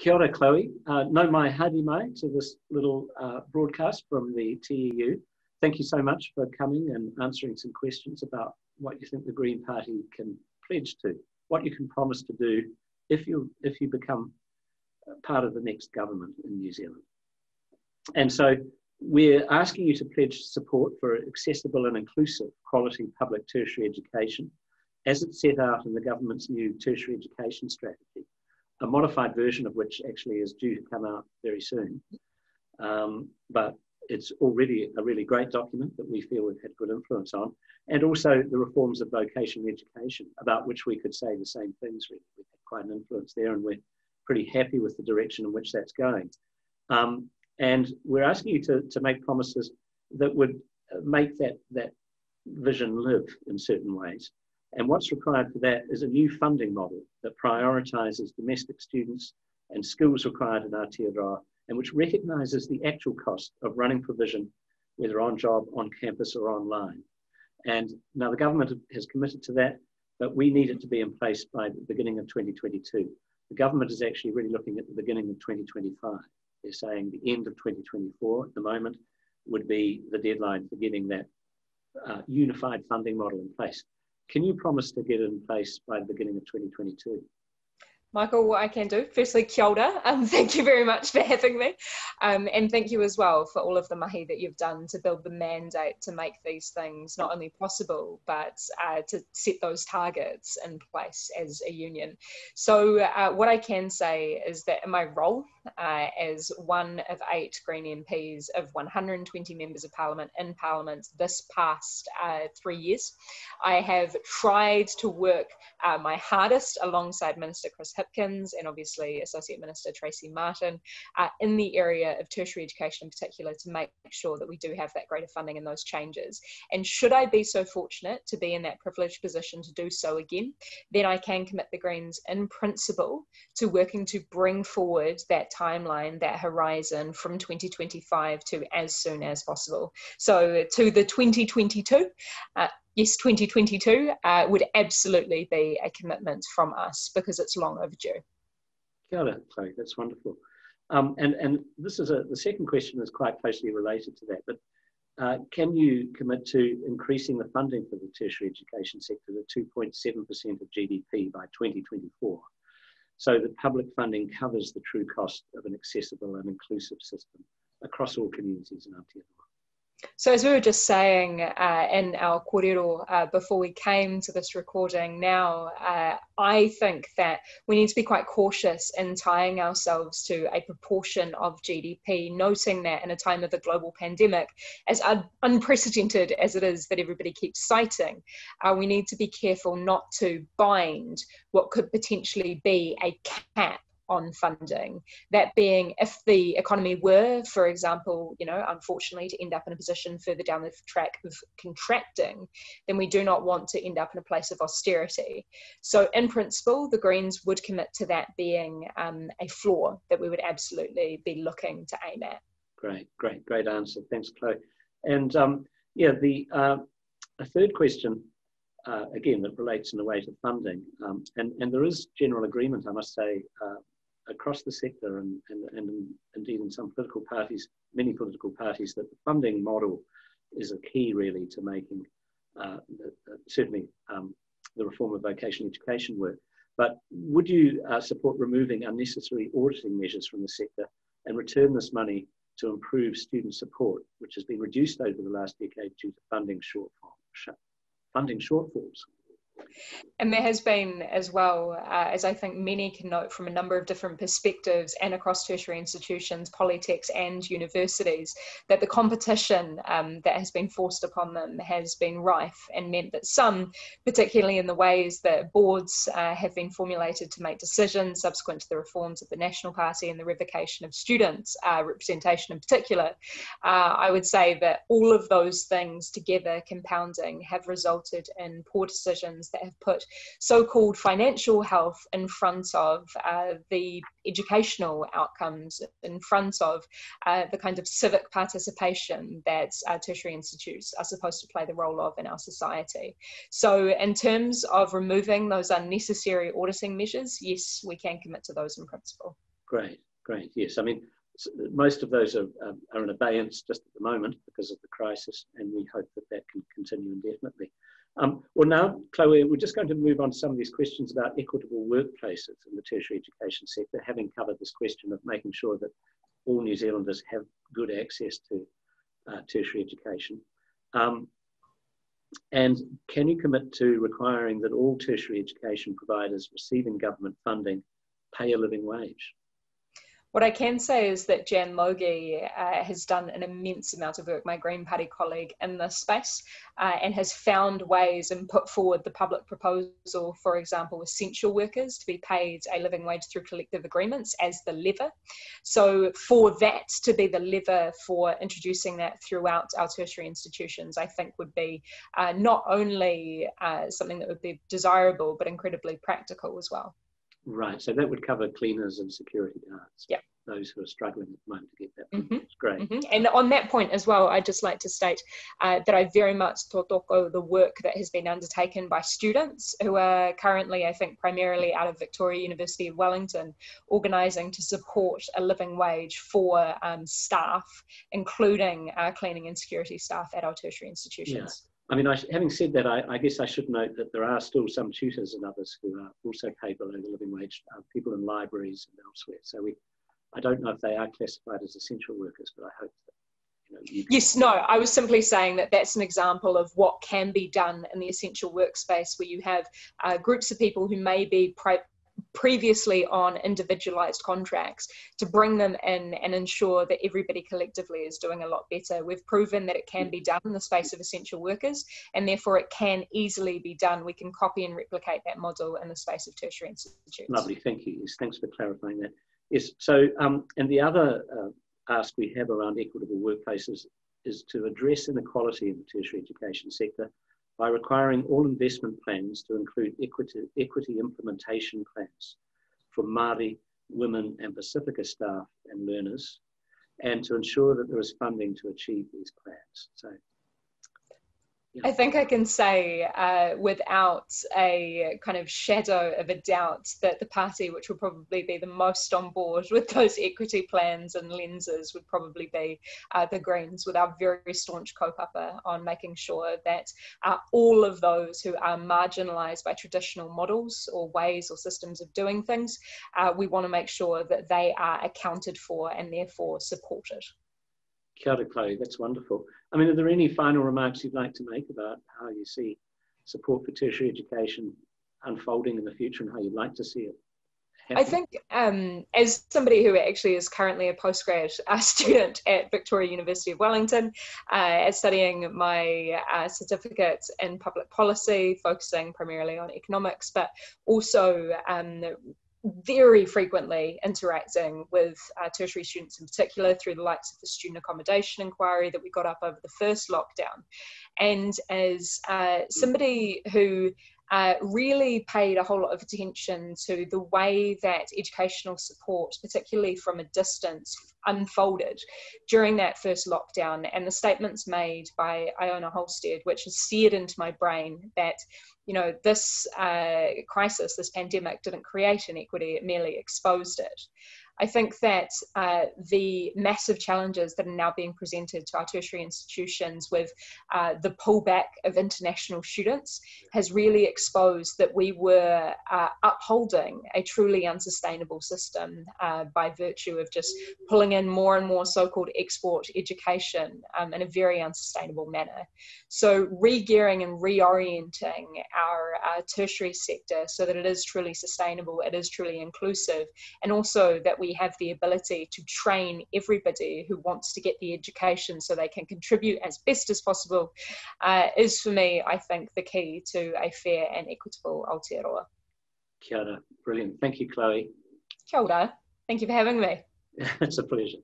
Kia ora, Chlöe. Uh, no mai haere mai to this little uh, broadcast from the TEU. Thank you so much for coming and answering some questions about what you think the Green Party can pledge to, what you can promise to do if you, if you become part of the next government in New Zealand. And so we're asking you to pledge support for accessible and inclusive quality public tertiary education as it's set out in the government's new tertiary education strategy a modified version of which actually is due to come out very soon. Um, but it's already a really great document that we feel we've had good influence on. And also the reforms of vocational education, about which we could say the same things. We've had quite an influence there, and we're pretty happy with the direction in which that's going. Um, and we're asking you to, to make promises that would make that, that vision live in certain ways. And what's required for that is a new funding model that prioritises domestic students and skills required in Aotearoa and which recognises the actual cost of running provision, whether on job, on campus, or online. And now the government has committed to that, but we need it to be in place by the beginning of 2022. The government is actually really looking at the beginning of 2025. They're saying the end of 2024 at the moment would be the deadline for getting that uh, unified funding model in place. Can you promise to get it in place by the beginning of 2022? Michael, what I can do. Firstly, kia ora. Um, thank you very much for having me. Um, and thank you as well for all of the mahi that you've done to build the mandate to make these things not only possible, but uh, to set those targets in place as a union. So, uh, what I can say is that in my role uh, as one of eight Green MPs of 120 members of Parliament in Parliament this past uh, three years, I have tried to work uh, my hardest alongside Minister Chris Hipkins and obviously Associate Minister Tracey Martin uh, in the area of tertiary education in particular to make sure that we do have that greater funding and those changes. And should I be so fortunate to be in that privileged position to do so again, then I can commit the Greens in principle to working to bring forward that timeline, that horizon from 2025 to as soon as possible. So to the 2022, uh, yes, 2022 uh, would absolutely be a commitment from us because it's long overdue. Kia ora, Chlöe, that's wonderful. Um, and, and this is a, the second question is quite closely related to that, but uh, can you commit to increasing the funding for the tertiary education sector to 2.7% of GDP by 2024? So that public funding covers the true cost of an accessible and inclusive system across all communities in Aotearoa. So, as we were just saying uh, in our kōrero uh, before we came to this recording now, uh, I think that we need to be quite cautious in tying ourselves to a proportion of GDP, noting that in a time of a global pandemic, as un- unprecedented as it is that everybody keeps citing, uh, we need to be careful not to bind what could potentially be a cap on funding. That being, if the economy were, for example, you know, unfortunately, to end up in a position further down the track of contracting, then we do not want to end up in a place of austerity. So, in principle, the Greens would commit to that being um, a floor that we would absolutely be looking to aim at. Great, great, great answer. Thanks, Chlöe. And um, yeah, the uh, a third question uh, again that relates in a way to funding, um, and and there is general agreement, I must say, uh, across the sector and, and, and indeed in some political parties, many political parties, that the funding model is a key really to making uh, certainly um, the reform of vocational education work. But would you uh, support removing unnecessary auditing measures from the sector and return this money to improve student support, which has been reduced over the last decade due to funding shortfall, funding shortfalls? And there has been, as well, uh, as I think many can note from a number of different perspectives and across tertiary institutions, polytechs, and universities, that the competition um, that has been forced upon them has been rife and meant that some, particularly in the ways that boards uh, have been formulated to make decisions subsequent to the reforms of the National Party and the revocation of students' uh, representation in particular, uh, I would say that all of those things together compounding have resulted in poor decisions that have put so-called financial health in front of uh, the educational outcomes, in front of uh, the kind of civic participation that uh, tertiary institutes are supposed to play the role of in our society. So in terms of removing those unnecessary auditing measures, yes, we can commit to those in principle. Great, great. Yes, I mean, most of those are, are in abeyance just at the moment because of the crisis, and we hope that that can continue indefinitely. Um, well, now, Chlöe, we're just going to move on to some of these questions about equitable workplaces in the tertiary education sector, having covered this question of making sure that all New Zealanders have good access to uh, tertiary education. Um, and can you commit to requiring that all tertiary education providers receiving government funding pay a living wage? What I can say is that Jan Logie uh, has done an immense amount of work, my Green Party colleague, in this space, uh, and has found ways and put forward the public proposal, for example, essential workers to be paid a living wage through collective agreements as the lever. So, for that to be the lever for introducing that throughout our tertiary institutions, I think would be uh, not only uh, something that would be desirable, but incredibly practical as well. Right. So that would cover cleaners and security guards. Yeah. Those who are struggling at the moment to get that. Mm-hmm. great. Mm-hmm. And on that point as well, I'd just like to state uh, that I very much tautoko the work that has been undertaken by students who are currently, I think, primarily out of Victoria University of Wellington, organising to support a living wage for um, staff, including uh, cleaning and security staff at our tertiary institutions. I mean, I, having said that, I, I, guess I should note that there are still some tutors and others who are also paid below the living wage, uh, people in libraries and elsewhere. So we, I don't know if they are classified as essential workers, but I hope that. You know, yes, no, I was simply saying that that's an example of what can be done in the essential workspace where you have uh, groups of people who may be previously on individualized contracts to bring them in and ensure that everybody collectively is doing a lot better. We've proven that it can be done in the space of essential workers, and therefore it can easily be done. We can copy and replicate that model in the space of tertiary institutes. Lovely, thank you. Yes, thanks for clarifying that. Yes, so, um, and the other uh, ask we have around equitable workplaces is to address inequality in the tertiary education sector by requiring all investment plans to include equity, equity implementation plans for Māori, women and Pasifika staff and learners, and to ensure that there is funding to achieve these plans. So I think I can say uh, without a kind of shadow of a doubt that the party which will probably be the most on board with those equity plans and lenses would probably be uh, the Greens, with our very staunch kaupapa on making sure that uh, all of those who are marginalised by traditional models or ways or systems of doing things, uh, we want to make sure that they are accounted for and therefore supported. Kia ora, Chlöe. That's wonderful. I mean, are there any final remarks you'd like to make about how you see support for tertiary education unfolding in the future and how you'd like to see it? I think, um, as somebody who actually is currently a postgrad uh, student at Victoria University of Wellington, uh, studying my uh, certificate in public policy, focusing primarily on economics, but also um, very frequently interacting with uh, tertiary students in particular through the likes of the student accommodation inquiry that we got up over the first lockdown. And as uh, somebody who uh, really paid a whole lot of attention to the way that educational support, particularly from a distance, unfolded during that first lockdown, and the statements made by Iona Holsted, which has seared into my brain that you know this uh, crisis, this pandemic, didn't create inequity; it merely exposed it. I think that uh, the massive challenges that are now being presented to our tertiary institutions with uh, the pullback of international students has really exposed that we were uh, upholding a truly unsustainable system uh, by virtue of just pulling in more and more so called export education um, in a very unsustainable manner. So, re gearing and reorienting our uh, tertiary sector so that it is truly sustainable, it is truly inclusive, and also that we have the ability to train everybody who wants to get the education so they can contribute as best as possible uh, is for me, I think, the key to a fair and equitable Aotearoa. Kia ora. Brilliant. Thank you, Chlöe. Kia ora. Thank you for having me. it's a pleasure.